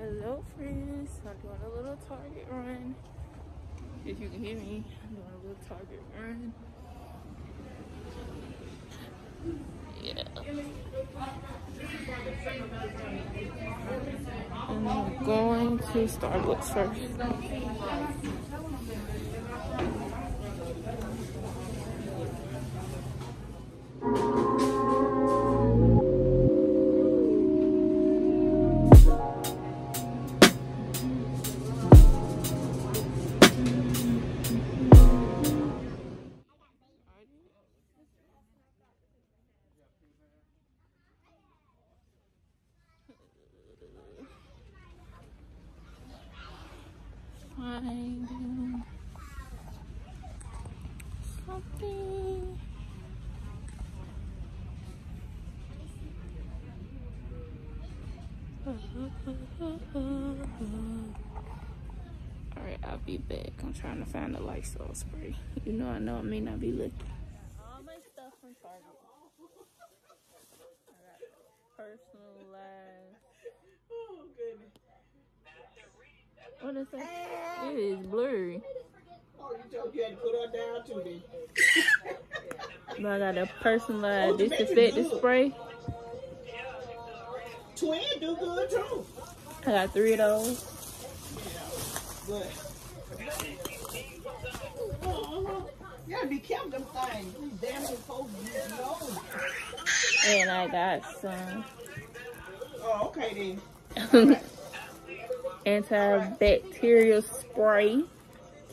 Hello friends, I'm doing a little Target run. If you can hear me, I'm doing a little Target run. Yeah. And I'm going to Starbucks first. Finding something. Alright, I'll be back. I'm trying to find the Lysol spray. You know, I know I may not be looking. All my stuff from Target. I got personalized. Oh, goodness. What is that? It is blurry. Oh, you told you had to put her down too, then. But I got a personalized Oh, disinfectant spray. Twin do good too. I got three of those. Good. Uh-huh. You gotta be careful them things. These damn to low. And I got some Oh, okay then. antibacterial spray.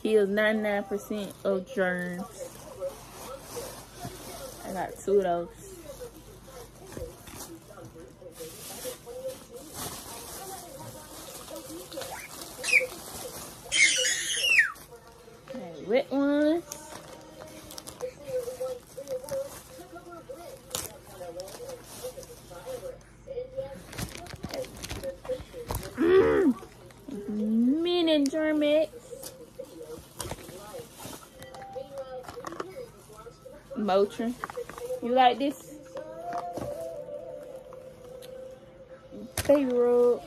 Kills 99% of germs. I got two of those. Germ-X. Motrin. You like this? Baby rub.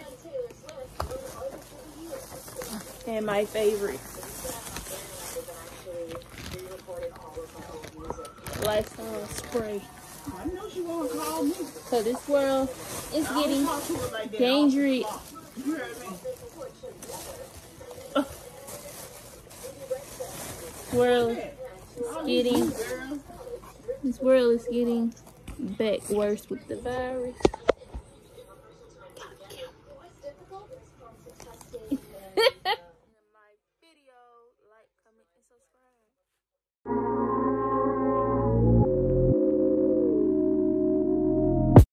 And my favorite. Lysol spray. I know she won't call me. So this world is getting like dangerous. You heard me? World All Getting- This world is getting back worse with the virus.